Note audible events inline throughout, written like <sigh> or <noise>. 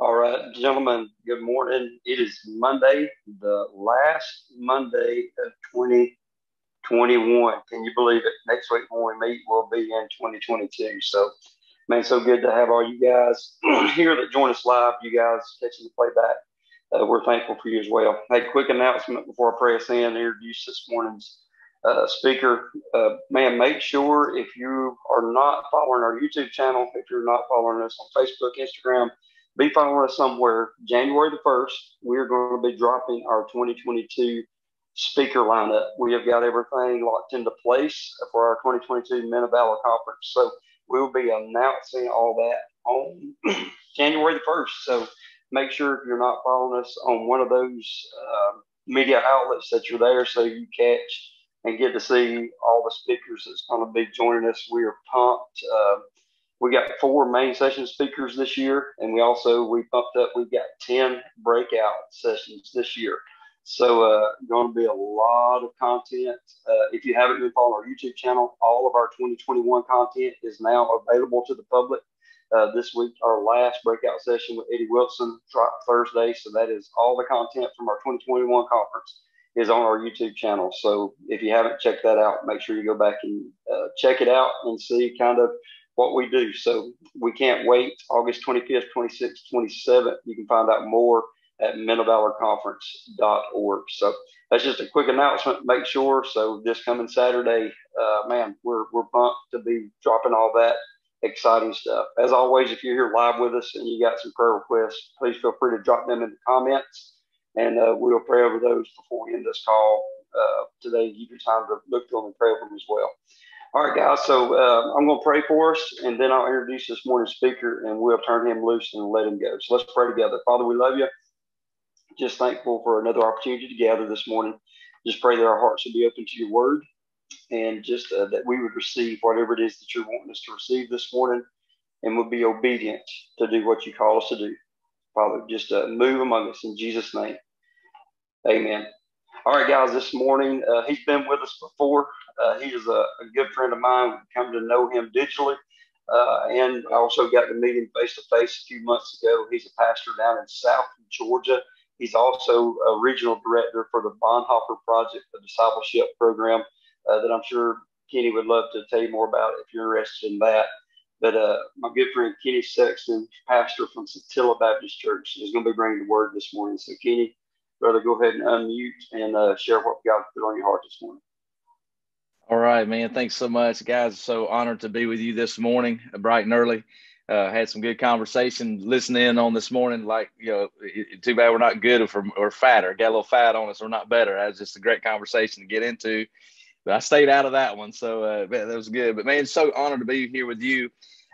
All right, gentlemen, good morning. It is Monday, the last Monday of 2021. Can you believe it? Next week when we meet, we'll be in 2022. So, man, so good to have all you guys <clears throat> here that join us live. You guys catching the playback. Uh, we're thankful for you as well. Hey, quick announcement before I press in and introduce this morning's uh, speaker. Uh, man, make sure if you are not following our YouTube channel, if you're not following us on Facebook, Instagram, be following us somewhere. January the 1st, we're going to be dropping our 2022 speaker lineup. We have got everything locked into place for our 2022 Men of Valor Conference. So we'll be announcing all that on <clears throat> January the 1st. So make sure if you're not following us on one of those uh, media outlets that you're there so you catch and get to see all the speakers that's going to be joining us. We are pumped. Uh, we got four main session speakers this year, and we also we bumped up. We've got ten breakout sessions this year. So uh, going to be a lot of content. Uh, if you haven't been following our YouTube channel, all of our 2021 content is now available to the public. Uh, this week, our last breakout session with Eddie Wilson dropped Thursday, so that is all the content from our 2021 conference is on our YouTube channel. So if you haven't checked that out, make sure you go back and uh, check it out and see kind of what we do. So we can't wait. August 25th, 26th, 27th. You can find out more at menofvalorconference.org. So that's just a quick announcement. Make sure. So this coming Saturday, uh, man, we're, we're pumped to be dropping all that exciting stuff. As always, if you're here live with us and you got some prayer requests, please feel free to drop them in the comments and uh, we'll pray over those before we end this call uh, today. Give you time to look through them and pray over them as well. All right, guys. So uh, I'm going to pray for us, and then I'll introduce this morning's speaker, and we'll turn him loose and let him go. So let's pray together. Father, we love you. Just thankful for another opportunity to gather this morning. Just pray that our hearts would be open to your word, and just uh, that we would receive whatever it is that you're wanting us to receive this morning, and would be obedient to do what you call us to do. Father, just uh, move among us in Jesus' name. Amen. All right, guys, this morning, uh, he's been with us before. Uh, he is a, a, good friend of mine. We've come to know him digitally. Uh, and I also got to meet him face to face a few months ago. He's a pastor down in South Georgia. He's also a regional director for the Bonhoeffer Project, the discipleship program uh, that I'm sure Kenny would love to tell you more about if you're interested in that. But uh, my good friend Kenny Sexton, pastor from Satilla Baptist Church, is going to be bringing the word this morning. So, Kenny, brother, go ahead and unmute and uh, share what God put on your heart this morning. All right, man. Thanks so much, guys. So honored to be with you this morning, bright and early. Uh, had some good conversation listening in on this morning. Like, you know, too bad we're not good or, or fatter. Got a little fat on us. We're not better. That was just a great conversation to get into. But I stayed out of that one. So uh, that was good. But man, so honored to be here with you.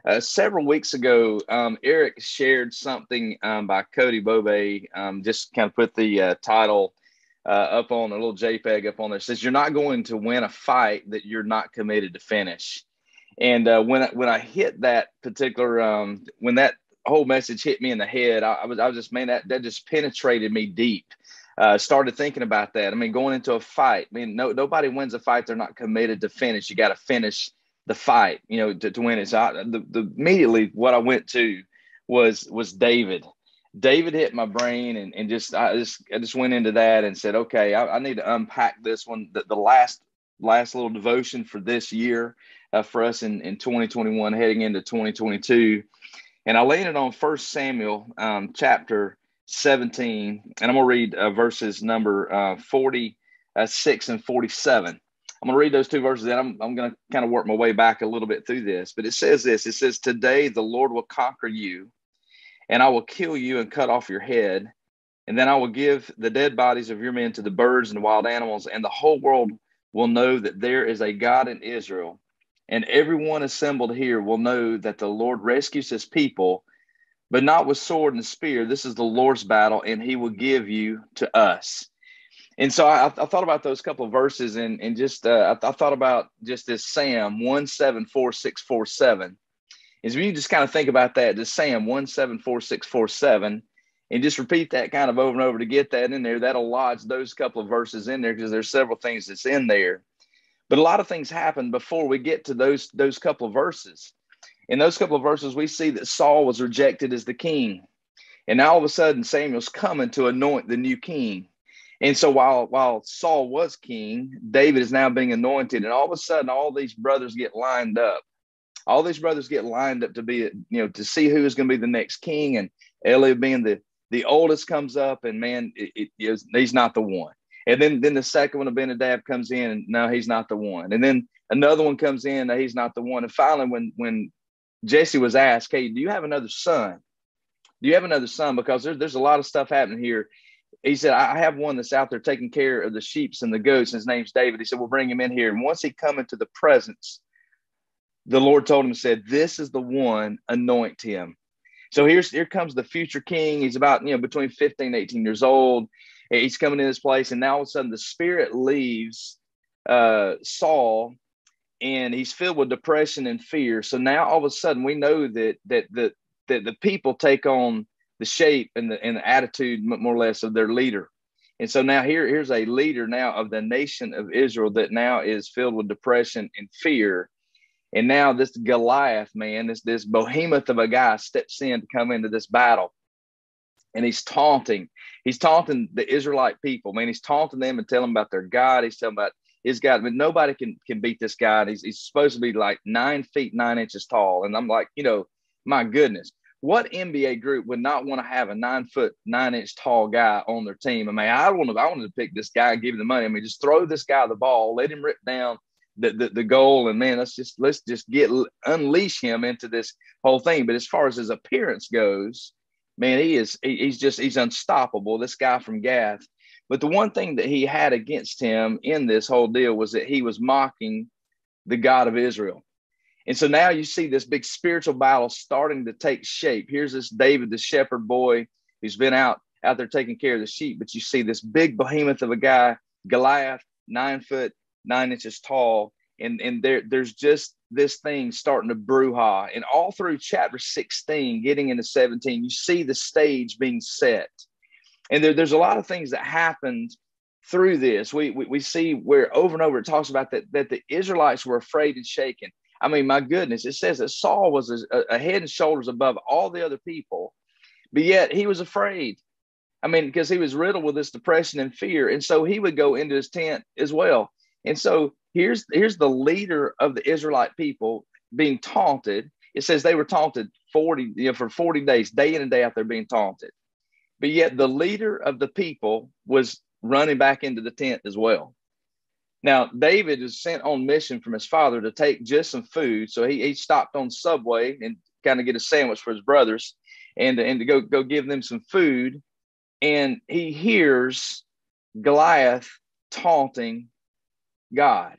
Uh, several weeks ago, um, Eric shared something um, by Cody Bobe. Um, just kind of put the uh, title uh, up on a little JPEG up on there. Says you're not going to win a fight that you're not committed to finish. And uh, when I, when I hit that particular um, when that whole message hit me in the head, I, I, was I was just man that that just penetrated me deep. Uh, started thinking about that. I mean, going into a fight. I mean, no nobody wins a fight they're not committed to finish. You got to finish the fight, you know, to, to win it. So I, the, the immediately what I went to was was David. David hit my brain and, and just I just I just went into that and said, okay, I, I need to unpack this one. The, the, last last little devotion for this year uh, for us in, in 2021 heading into 2022. And I landed on First Samuel um, chapter 17, and I'm gonna read uh, verses number uh, 46 and 47. I'm going to read those two verses and I'm, I'm going to kind of work my way back a little bit through this. But it says this it says, Today the Lord will conquer you, and I will kill you and cut off your head. And then I will give the dead bodies of your men to the birds and the wild animals, and the whole world will know that there is a God in Israel. And everyone assembled here will know that the Lord rescues his people, but not with sword and spear. This is the Lord's battle, and he will give you to us. And so I, I, thought about those couple of verses and, and just uh, I, I, thought about just this Sam 174647. Is when you just kind of think about that, just Sam 174647, and just repeat that kind of over and over to get that in there. That'll lodge those couple of verses in there because there's several things that's in there. But a lot of things happen before we get to those those couple of verses. In those couple of verses, we see that Saul was rejected as the king. And now all of a sudden, Samuel's coming to anoint the new king. And so while while Saul was king, David is now being anointed, and all of a sudden, all these brothers get lined up. All these brothers get lined up to be, you know, to see who is going to be the next king. And Eliab being the the oldest comes up, and man, it, it is he's not the one. And then then the second one, Abinadab, comes in, and no, he's not the one. And then another one comes in, and he's not the one. And finally, when when Jesse was asked, "Hey, do you have another son? Do you have another son?" Because there's there's a lot of stuff happening here. He said, "I have one that's out there taking care of the sheep's and the goats. And his name's David." He said, "We'll bring him in here." And once he come into the presence, the Lord told him, "said This is the one. Anoint him." So here's here comes the future king. He's about you know between 15 18 years old. He's coming in this place, and now all of a sudden the spirit leaves uh, Saul and he's filled with depression and fear. So now all of a sudden we know that that that that the people take on the shape and the and the attitude more or less of their leader. And so now here here's a leader now of the nation of Israel that now is filled with depression and fear. And now this Goliath man, this this behemoth of a guy steps in to come into this battle. And he's taunting. He's taunting the Israelite people, man. He's taunting them and telling them about their God. He's telling about his God, but nobody can can beat this guy. He's, he's supposed to be like nine feet nine inches tall, and I'm like, you know, my goodness, what NBA group would not want to have a nine foot nine inch tall guy on their team? I mean, I wanted I wanted to pick this guy and give him the money. I mean, just throw this guy the ball, let him rip down the, the, the goal, and man, let's just let's just get unleash him into this whole thing. But as far as his appearance goes, man, he is he, he's just he's unstoppable. This guy from Gath but the one thing that he had against him in this whole deal was that he was mocking the God of Israel. And so now you see this big spiritual battle starting to take shape. Here's this David, the shepherd boy, who's been out out there taking care of the sheep. But you see this big behemoth of a guy, Goliath, nine foot nine inches tall, and and there there's just this thing starting to brouhaha. And all through chapter 16, getting into 17, you see the stage being set and there, there's a lot of things that happened through this. We, we, we see where over and over it talks about that, that the Israelites were afraid and shaken. I mean, my goodness, it says that Saul was a, a head and shoulders above all the other people, but yet he was afraid. I mean, because he was riddled with this depression and fear. And so he would go into his tent as well. And so here's here's the leader of the Israelite people being taunted. It says they were taunted 40, you know, for 40 days, day in and day out, they're being taunted. But yet the leader of the people was running back into the tent as well. Now, David is sent on mission from his father to take just some food. So he, he stopped on Subway and kind of get a sandwich for his brothers and, and to go, go give them some food. And he hears Goliath taunting God.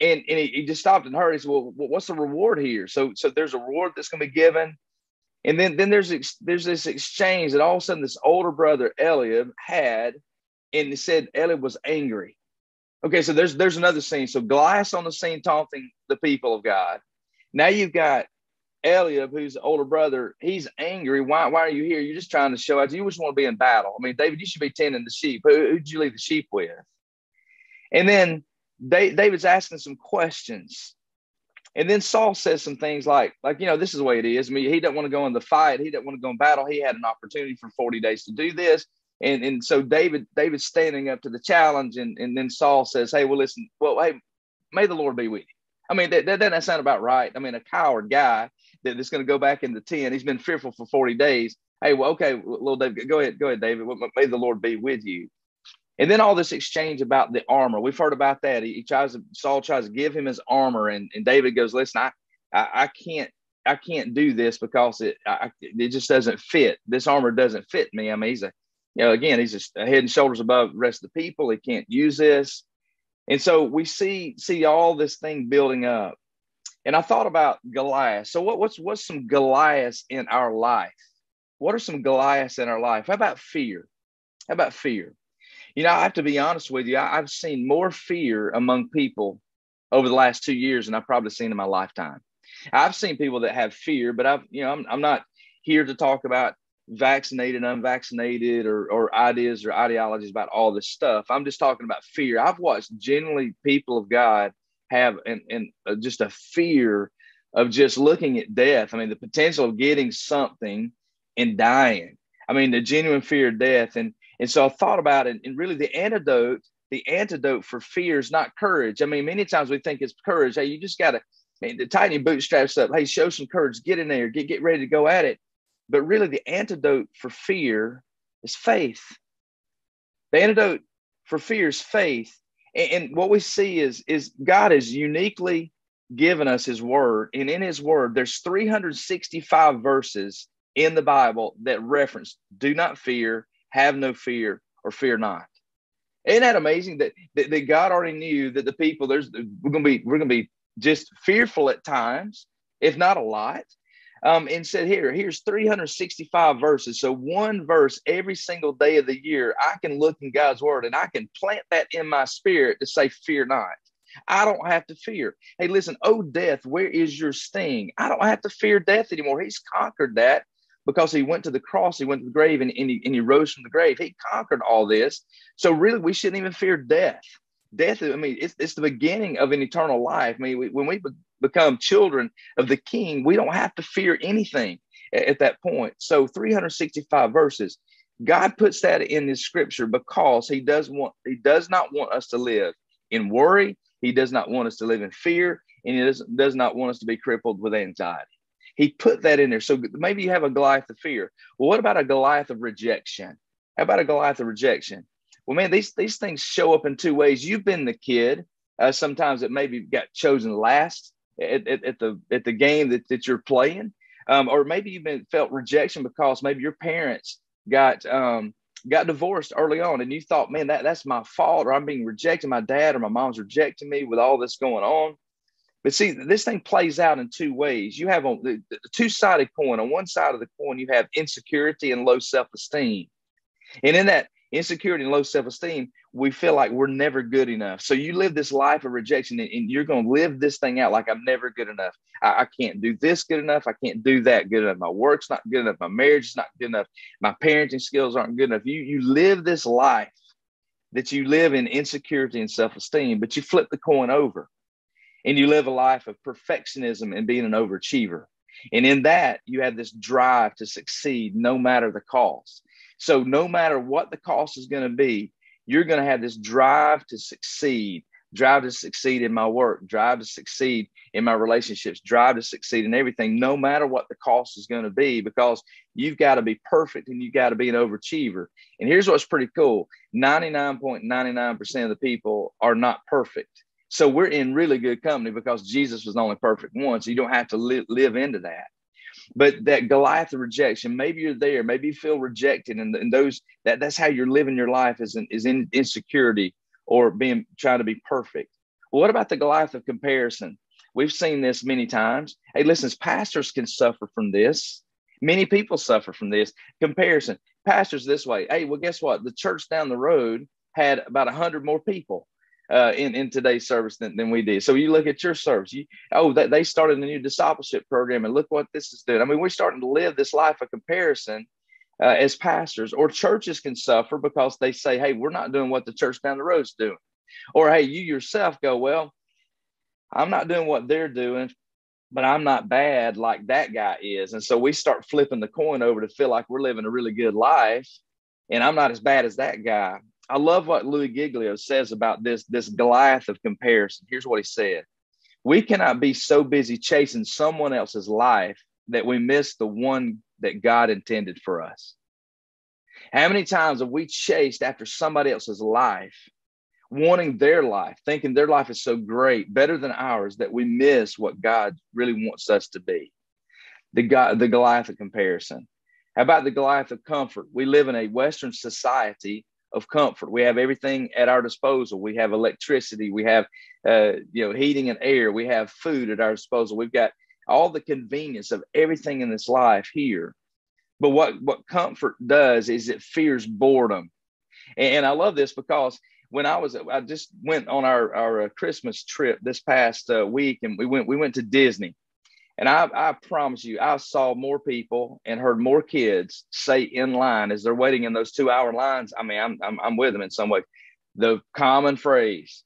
And, and he, he just stopped and heard. He said, Well, what's the reward here? So, so there's a reward that's going to be given. And then, then there's there's this exchange that all of a sudden this older brother Eliab had, and it said Eliab was angry. Okay, so there's there's another scene. So Goliath on the scene taunting the people of God. Now you've got Eliab, who's the older brother. He's angry. Why, why are you here? You're just trying to show out. You just want to be in battle. I mean, David, you should be tending the sheep. Who, who'd you leave the sheep with? And then David's asking some questions. And then Saul says some things like, like, you know, this is the way it is. I mean, he doesn't want to go in the fight. He doesn't want to go in battle. He had an opportunity for 40 days to do this. And, and so David, David's standing up to the challenge. And, and then Saul says, Hey, well, listen, well, hey, may the Lord be with you. I mean, that, that doesn't sound about right. I mean, a coward guy that, that's going to go back in the tent. He's been fearful for 40 days. Hey, well, okay, little David, go ahead, go ahead, David. May the Lord be with you. And then all this exchange about the armor. We've heard about that. He, he tries to Saul tries to give him his armor, and, and David goes, "Listen, I, I, I can't I can't do this because it I, it just doesn't fit. This armor doesn't fit me. I mean, he's a you know again he's just head and shoulders above the rest of the people. He can't use this, and so we see see all this thing building up. And I thought about Goliath. So what, what's what's some Goliaths in our life? What are some Goliaths in our life? How about fear? How about fear? You know, I have to be honest with you. I, have seen more fear among people over the last two years than I've probably seen in my lifetime. I've seen people that have fear, but I've, you know, I'm, I'm not here to talk about vaccinated, unvaccinated, or, or ideas or ideologies about all this stuff. I'm just talking about fear. I've watched generally people of God have and uh, just a fear of just looking at death. I mean, the potential of getting something and dying. I mean, the genuine fear of death. And and so I thought about it, and really the antidote, the antidote for fear is not courage. I mean, many times we think it's courage. Hey, you just gotta man, tighten your bootstraps up. Hey, show some courage, get in there, get get ready to go at it. But really, the antidote for fear is faith. The antidote for fear is faith. And, and what we see is, is God has uniquely given us his word. And in his word, there's 365 verses in the Bible that reference do not fear, have no fear, or fear not. Isn't that amazing that, that, that God already knew that the people there's we're gonna be we're gonna be just fearful at times, if not a lot um, and said, Here, here's 365 verses. So, one verse every single day of the year, I can look in God's word and I can plant that in my spirit to say, Fear not. I don't have to fear. Hey, listen, oh, death, where is your sting? I don't have to fear death anymore. He's conquered that because he went to the cross, he went to the grave, and, and, he, and he rose from the grave. He conquered all this. So, really, we shouldn't even fear death. Death i mean it's, it's the beginning of an eternal life. I mean we, when we be- become children of the king we don't have to fear anything at, at that point. So 365 verses god puts that in his scripture because he does want he does not want us to live in worry. He does not want us to live in fear and he does, does not want us to be crippled with anxiety he put that in there so maybe you have a goliath of fear well what about a goliath of rejection how about a goliath of rejection well, man, these these things show up in two ways. You've been the kid. Uh, sometimes it maybe got chosen last at, at, at, the at the game that, that you're playing, um, or maybe you've been felt rejection because maybe your parents got um, got divorced early on, and you thought, man, that that's my fault, or I'm being rejected. My dad or my mom's rejecting me with all this going on. But see, this thing plays out in two ways. You have on the, two sided coin. On one side of the coin, you have insecurity and low self esteem, and in that insecurity and low self-esteem we feel like we're never good enough. So you live this life of rejection and, you're going to live this thing out like i'm never good enough. I, I, can't do this good enough. I can't do that good enough. My work's not good enough. My marriage is not good enough. My parenting skills aren't good enough. You you live this life that you live in insecurity and self-esteem but you flip the coin over and you live a life of perfectionism and being an overachiever and in that you have this drive to succeed no matter the cost so no matter what the cost is going to be, you're going to have this drive to succeed, drive to succeed in my work, drive to succeed in my relationships, drive to succeed in everything, no matter what the cost is going to be, because you've got to be perfect and you've got to be an overachiever. And here's what's pretty cool 99.99% of the people are not perfect. So we're in really good company because Jesus was the only perfect one. So you don't have to li- live into that but that Goliath rejection, maybe you're there, maybe you feel rejected, and, and those that that's how you're living your life is in, is in insecurity or being trying to be perfect. What about the Goliath of comparison? We've seen this many times. Hey, listen, pastors can suffer from this. Many people suffer from this comparison. Pastors this way. Hey, well, guess what? The church down the road had about a hundred more people uh, in in today's service than, than we did. So you look at your service. You oh that they started a new discipleship program, and look what this is doing. I mean, we're starting to live this life of comparison uh, as pastors, or churches can suffer because they say, "Hey, we're not doing what the church down the road's doing," or "Hey, you yourself go well." I'm not doing what they're doing, but I'm not bad like that guy is. And so we start flipping the coin over to feel like we're living a really good life. And I'm not as bad as that guy. I love what Louis Giglio says about this, this Goliath of comparison. Here's what he said We cannot be so busy chasing someone else's life that we miss the one that God intended for us. How many times have we chased after somebody else's life, wanting their life, thinking their life is so great, better than ours, that we miss what God really wants us to be? The, God, the Goliath of comparison. How about the Goliath of comfort? We live in a Western society of comfort. We have everything at our disposal. We have electricity. We have, uh, you know, heating and air. We have food at our disposal. We've got all the convenience of everything in this life here. But what what comfort does is it fears boredom, and, I love this because when I was I just went on our our uh, Christmas trip this past uh, week, and we went we went to Disney, and I, I promise you, I saw more people and heard more kids say in line as they're waiting in those two hour lines. I mean, I'm, I'm, I'm with them in some way. The common phrase,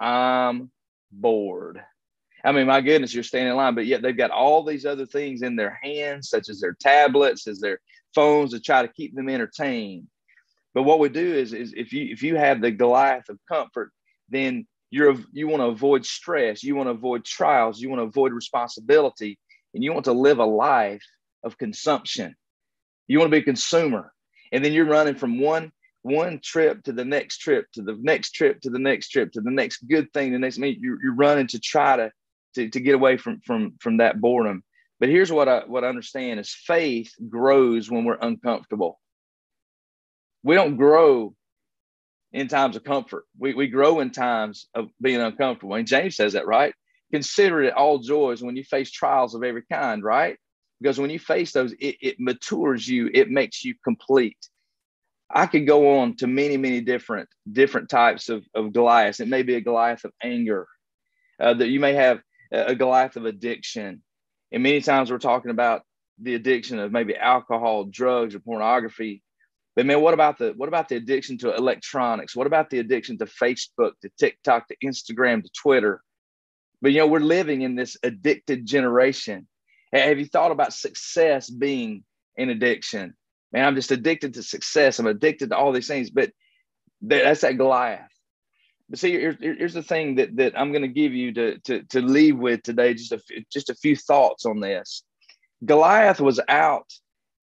I'm bored. I mean, my goodness, you're standing in line, but yet they've got all these other things in their hands, such as their tablets, as their phones to try to keep them entertained. But what we do is, is if you if you have the Goliath of comfort, then you're you want to avoid stress, you want to avoid trials, you want to avoid responsibility, and you want to live a life of consumption. You want to be a consumer, and then you're running from one one trip to the next trip to the next trip to the next trip to the next good thing the next meet you're, you're running to try to, to to get away from from from that boredom. But here's what i what i understand is faith grows when we're uncomfortable. We don't grow in times of comfort we, we grow in times of being uncomfortable and james says that right consider it all joys when you face trials of every kind right because when you face those it, it matures you it makes you complete I could go on to many, many different different types of, of Goliaths. It may be a Goliath of anger, uh, that you may have a Goliath of addiction. And many times we're talking about the addiction of maybe alcohol, drugs, or pornography. But man, what about the what about the addiction to electronics? What about the addiction to Facebook, to TikTok, to Instagram, to Twitter? But you know, we're living in this addicted generation. Have you thought about success being an addiction? man, I'm just addicted to success. I'm addicted to all these things. But that's that Goliath. But see, here's, here's the thing that, that I'm going to give you to, to, to leave with today, just a, just a few thoughts on this. Goliath was out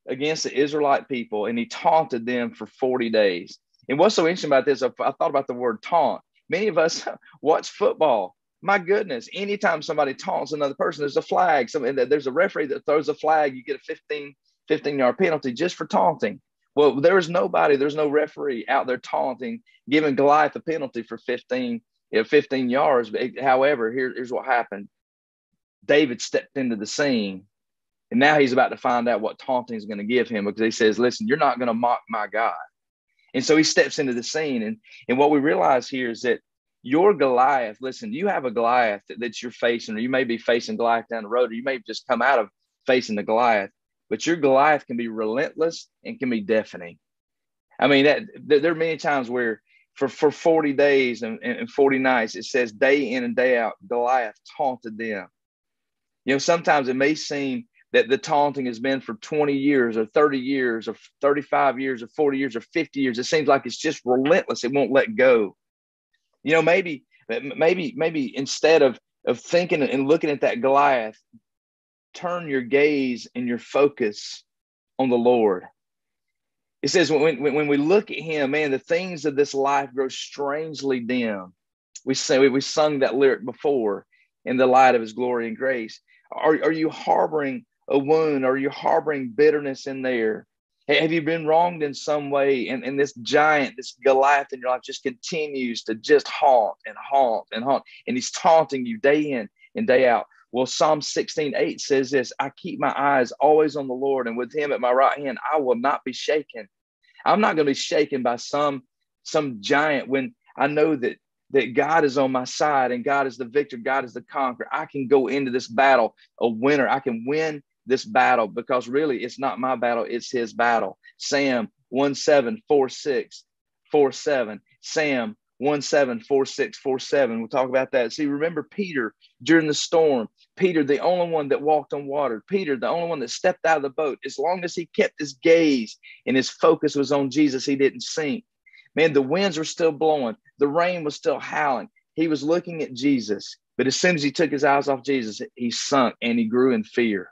against the Israelite people and he taunted them for 40 days. And what's so interesting about this, I, thought about the word taunt. Many of us <laughs> watch football. My goodness, anytime somebody taunts another person, there's a flag. Something there's a referee that throws a flag, you get a 15 15 yard penalty just for taunting. Well, there is nobody, there's no referee out there taunting, giving Goliath a penalty for 15, you know, 15 yards. Eh, however, here, here's what happened David stepped into the scene, and now he's about to find out what taunting is going to give him because he says, Listen, you're not going to mock my God. And so he steps into the scene. And, and what we realize here is that your Goliath, listen, you have a Goliath that, that you're facing, or you may be facing Goliath down the road, or you may just come out of facing the Goliath but your Goliath can be relentless and can be deafening. I mean, that, there are many times where for, for 40 days and, and 40 nights, it says day in and day out, Goliath taunted them. You know, sometimes it may seem that the taunting has been for 20 years or 30 years or 35 years or 40 years or 50 years. It seems like it's just relentless. It won't let go. You know, maybe, maybe, maybe instead of, of thinking and looking at that Goliath, turn your gaze and your focus on the Lord. It says when, when, when we look at him, man, the things of this life grow strangely dim. We say we, we sung that lyric before in the light of his glory and grace. Are, are you harboring a wound? Are you harboring bitterness in there? Have you been wronged in some way? And, and this giant, this Goliath in your life just continues to just haunt and haunt and haunt. And he's taunting you day in and day out. Well, Psalm 16, 8 says this I keep my eyes always on the Lord, and with him at my right hand, I will not be shaken. I'm not going to be shaken by some some giant when I know that that God is on my side and God is the victor, God is the conqueror. I can go into this battle a winner. I can win this battle because really it's not my battle, it's his battle. Sam 1746 47. Sam 174647. We'll talk about that. See, remember Peter during the storm. Peter, the only one that walked on water. Peter, the only one that stepped out of the boat. As long as he kept his gaze and his focus was on Jesus, he didn't sink. Man, the winds were still blowing, the rain was still howling. He was looking at Jesus, but as soon as he took his eyes off Jesus, he sunk and he grew in fear.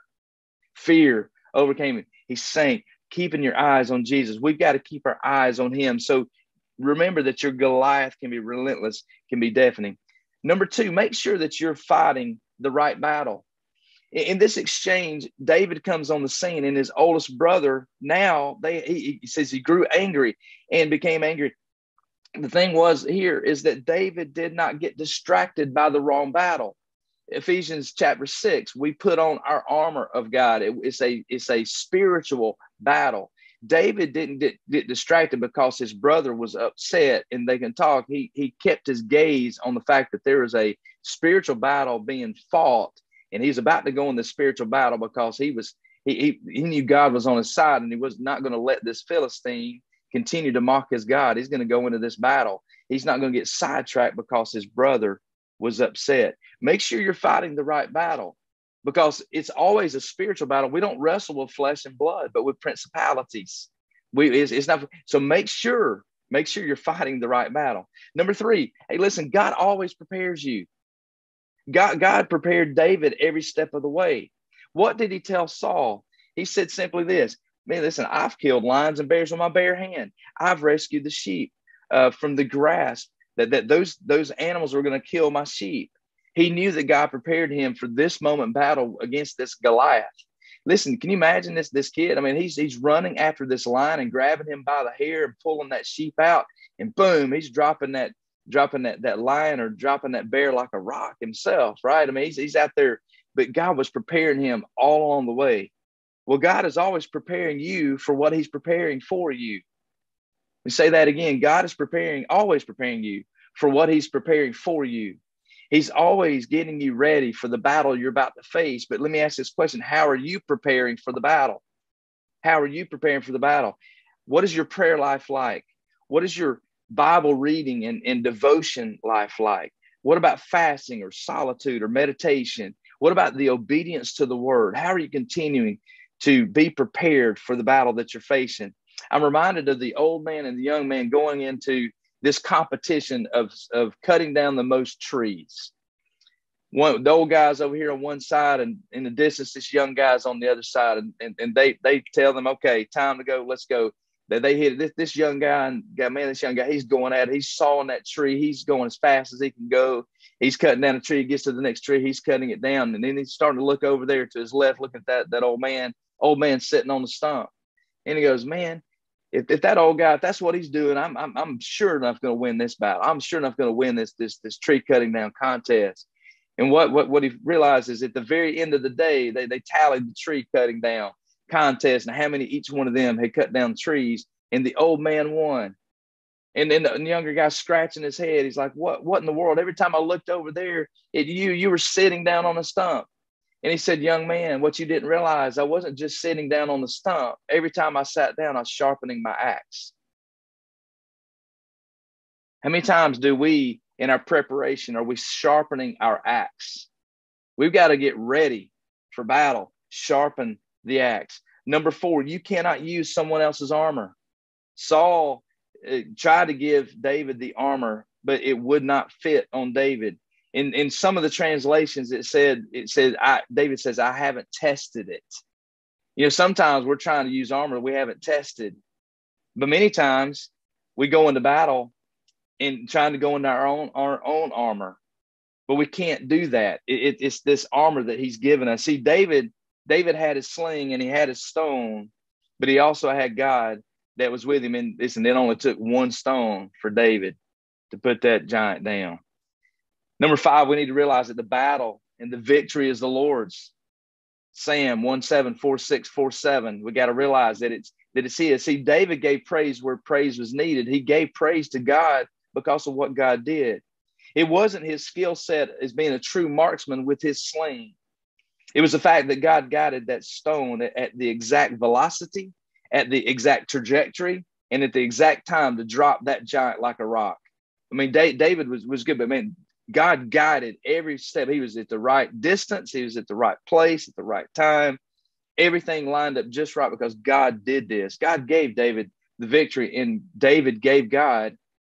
Fear overcame him. He sank, keeping your eyes on Jesus. We've got to keep our eyes on him. So remember that your Goliath can be relentless, can be deafening. Number two, make sure that you're fighting the right battle. In this exchange, David comes on the scene, and his oldest brother now they he, he says he grew angry and became angry. The thing was here is that David did not get distracted by the wrong battle. Ephesians chapter six, we put on our armor of God. It, it's a it's a spiritual battle. David didn't get, get distracted because his brother was upset and they can talk. He he kept his gaze on the fact that there is a spiritual battle being fought, and he's about to go in the spiritual battle because he was he, he, he knew God was on his side and he was not going to let this Philistine continue to mock his God. He's going to go into this battle. He's not going to get sidetracked because his brother was upset. Make sure you're fighting the right battle. because it's always a spiritual battle. We don't wrestle with flesh and blood, but with principalities. We it's, it's not so make sure make sure you're fighting the right battle. Number three, hey, listen, God always prepares you. God, God prepared David every step of the way. What did he tell Saul? He said simply this Man, listen, I've killed lions and bears with my bare hand. I've rescued the sheep uh, from the grass that, that those, those animals were going to kill my sheep. He knew that God prepared him for this moment battle against this Goliath. Listen, can you imagine this this kid? I mean, he's he's running after this lion and grabbing him by the hair and pulling that sheep out, and boom, he's dropping that dropping that that lion or dropping that bear like a rock himself, right? I mean, he's he's out there, but God was preparing him all along the way. Well, God is always preparing you for what He's preparing for you. We say that again. God is preparing, always preparing you for what He's preparing for you. He's always getting you ready for the battle you're about to face. But let me ask this question How are you preparing for the battle? How are you preparing for the battle? What is your prayer life like? What is your Bible reading and, and devotion life like? What about fasting or solitude or meditation? What about the obedience to the word? How are you continuing to be prepared for the battle that you're facing? I'm reminded of the old man and the young man going into this competition of, of cutting down the most trees. One the old guys over here on one side and in the distance, this young guy's on the other side, and, and, and they they tell them, okay, time to go, let's go. That they hit this this young guy and got man, this young guy, he's going at it, he's sawing that tree, he's going as fast as he can go. He's cutting down a tree, he gets to the next tree, he's cutting it down, and then he's starting to look over there to his left, looking at that that old man, old man sitting on the stump, and he goes, man, if, if that old guy, if that's what he's doing, I'm I'm, I'm sure enough going to win this battle. I'm sure enough going to win this this this tree cutting down contest. And what what what he realizes at the very end of the day, they they tallied the tree cutting down contest and how many each one of them had cut down trees, and the old man won. And then the younger guy scratching his head. He's like, "What? What in the world?" Every time I looked over there at you, you were sitting down on a stump. And he said, Young man, what you didn't realize, I wasn't just sitting down on the stump. Every time I sat down, I was sharpening my axe. How many times do we, in our preparation, are we sharpening our axe? We've got to get ready for battle, sharpen the axe. Number four, you cannot use someone else's armor. Saul uh, tried to give David the armor, but it would not fit on David in in some of the translations it said it said I David says I haven't tested it. You know, sometimes we're trying to use armor we haven't tested, but many times we go into battle and trying to go into our own our own armor, but we can't do that. It, it, it's this armor that He's given us. See, David David had his sling and he had his stone, but he also had God that was with him. And listen, it only took one stone for David to put that giant down. Number five, we need to realize that the battle and the victory is the Lord's. Sam 174647. We got to realize that it's that it's his. See, David gave praise where praise was needed. He gave praise to God because of what God did. It wasn't his skill set as being a true marksman with his sling. It was the fact that God guided that stone at, at the exact velocity, at the exact trajectory, and at the exact time to drop that giant like a rock. I mean, David was, was good, but man, God guided every step. He was at the right distance, he was at the right place at the right time. Everything lined up just right because God did this. God gave David the victory, and David gave God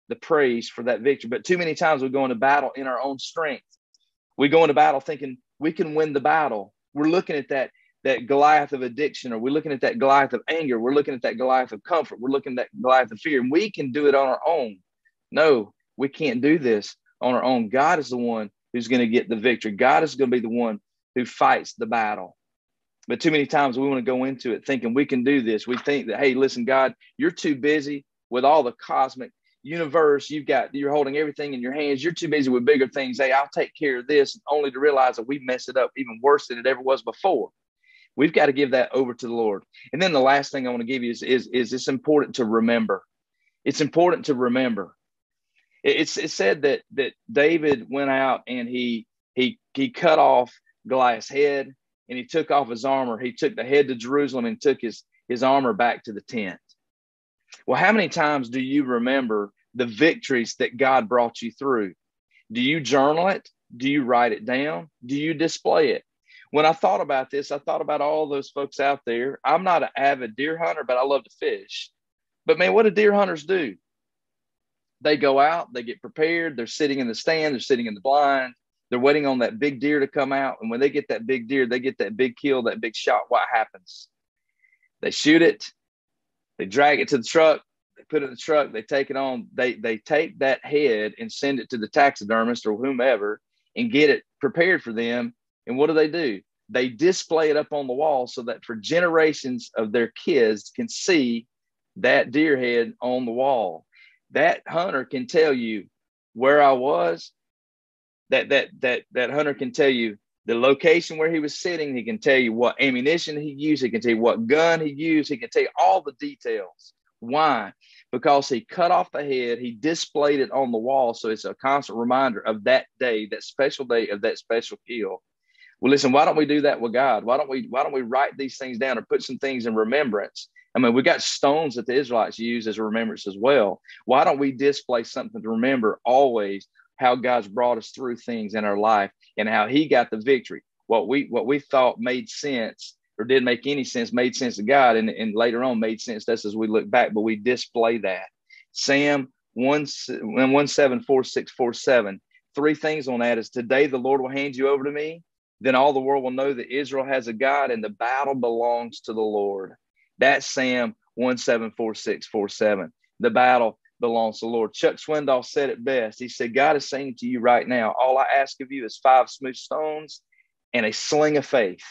the praise for that victory. But too many times we go into battle in our own strength. We go into battle thinking we can win the battle. We're looking at that that Goliath of addiction, or we're looking at that Goliath of anger. We're looking at that Goliath of comfort. We're looking at that Goliath of fear, and we can do it on our own. No, we can't do this on our own. God is the one who's going to get the victory. God is going to be the one who fights the battle. But too many times we want to go into it thinking we can do this. We think that, hey, listen, God, you're too busy with all the cosmic universe. You've got, you're holding everything in your hands. You're too busy with bigger things. Hey, I'll take care of this, only to realize that we mess it up even worse than it ever was before. We've got to give that over to the Lord. And then the last thing I want to give you is, is, is it's important to remember. It's important to remember it's, it's said that that David went out and he he he cut off Goliath's head and he took off his armor. He took the head to Jerusalem and took his his armor back to the tent. Well, how many times do you remember the victories that God brought you through? Do you journal it? Do you write it down? Do you display it? when I thought about this, I thought about all those folks out there. I'm not an avid deer hunter, but I love to fish. But man, what do deer hunters do? They go out, they get prepared, they're sitting in the stand, they're sitting in the blind, they're waiting on that big deer to come out. And when they get that big deer, they get that big kill, that big shot. What happens? They shoot it, they drag it to the truck, they put it in the truck, they take it on, they they take that head and send it to the taxidermist or whomever and get it prepared for them. And what do they do? They display it up on the wall so that for generations of their kids can see that deer head on the wall. That hunter can tell you where I was. That that that that hunter can tell you the location where he was sitting. He can tell you what ammunition he used. He can tell you what gun he used. He can tell you all the details. Why? Because he cut off the head, he displayed it on the wall. So it's a constant reminder of that day, that special day of that special kill. Well, listen, why don't we do that with God? Why don't we why don't we write these things down or put some things in remembrance? I mean, we got stones that the Israelites use as a remembrance as well. Why don't we display something to remember always how God's brought us through things in our life and how He got the victory? What we what we thought made sense or didn't make any sense made sense to God, and, and later on made sense to us as we look back. But we display that. Sam one one seven four six four seven. Three things on that is today the Lord will hand you over to me. Then all the world will know that Israel has a God and the battle belongs to the Lord. That's Sam 174647. The battle belongs to the Lord. Chuck Swindoll said it best. He said, God is saying to you right now, all I ask of you is five smooth stones and a sling of faith.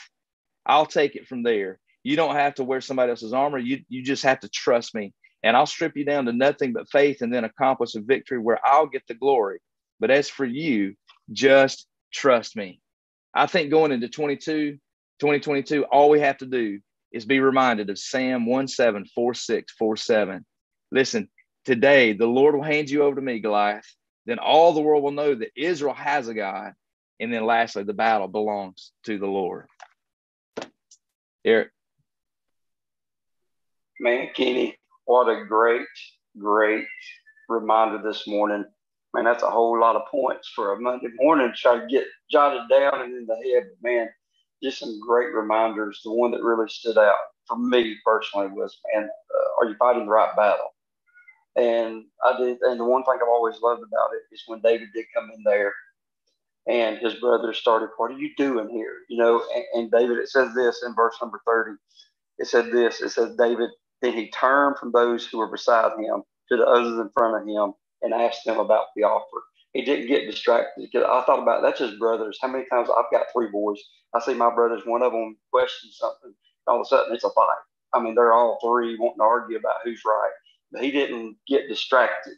I'll take it from there. You don't have to wear somebody else's armor. You, you just have to trust me. And I'll strip you down to nothing but faith and then accomplish a victory where I'll get the glory. But as for you, just trust me. I think going into 22, 2022, all we have to do is be reminded of Sam 174647. Listen, today the Lord will hand you over to me, Goliath. Then all the world will know that Israel has a God. And then lastly, the battle belongs to the Lord. Eric. Man, Kenny, what a great, great reminder this morning. Man, that's a whole lot of points for a Monday morning to try to get jotted down and in the head. But man, just some great reminders. The one that really stood out for me personally was, man, uh, are you fighting the right battle? And I did, and the one thing I've always loved about it is when David did come in there, and his brothers started, "What are you doing here?" You know, and, and David. It says this in verse number thirty. It said this. It says David. Then he turned from those who were beside him to the others in front of him and asked them about the offer he didn't get distracted because I thought about that's his brothers. How many times I've got three boys? I see my brothers, one of them questions something, all of a sudden it's a fight. I mean, they're all three wanting to argue about who's right. But he didn't get distracted.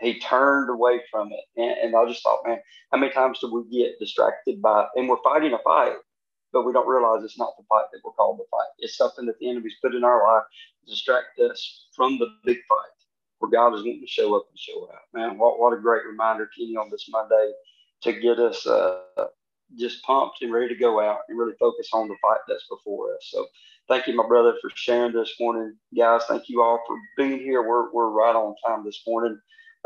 He turned away from it. And, and I just thought, man, how many times do we get distracted by, and we're fighting a fight, but we don't realize it's not the fight that we're called to fight. It's something that the enemy's put in our life to distract us from the big fight where God is wanting to show up and show out. Man, what, what a great reminder, Kenny, on this Monday to get us uh, just pumped and ready to go out and really focus on the fight that's before us. So thank you, my brother, for sharing this morning. Guys, thank you all for being here. We're, we're right on time this morning.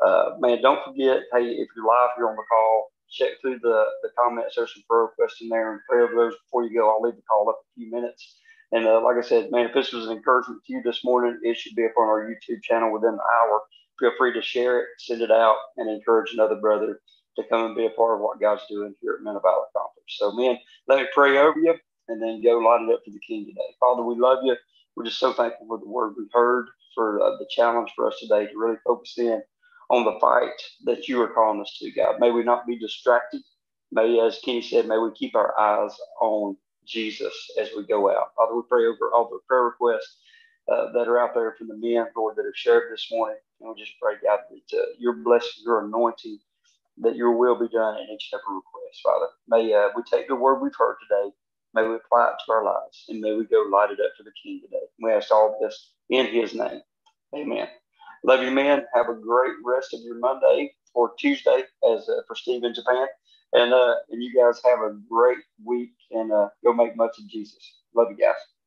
Uh, man, don't forget, hey, if you're live here on the call, check through the, the comments. There's some prayer question there and pray over those before you go. I'll leave the call up a few minutes. And uh, like I said, man, if this was an encouragement to you this morning, it should be up on our YouTube channel within an hour. Feel free to share it, send it out, and encourage another brother to come and be a part of what God's doing here at Men of Valor Conference. So, men, let me pray over you and then go light it up for the King today. Father, we love you. We're just so thankful for the word we've heard, for uh, the challenge for us today to really focus in on the fight that you are calling us to, God. May we not be distracted. May, as Kenny said, may we keep our eyes on Jesus as we go out. Father, we pray over all the prayer requests uh, that are out there from the men, Lord, that have shared this morning. And we just pray, God, that uh, your blessing, your anointing, that your will be done in each and every request, Father. May uh, we take the word we've heard today, may we apply it to our lives, and may we go light it up for the King today. We ask all this in his name. Amen. Love you, man. Have a great rest of your Monday or Tuesday as uh, for Steve in Japan. And uh, and you guys have a great week and uh, go make much of Jesus. Love you guys.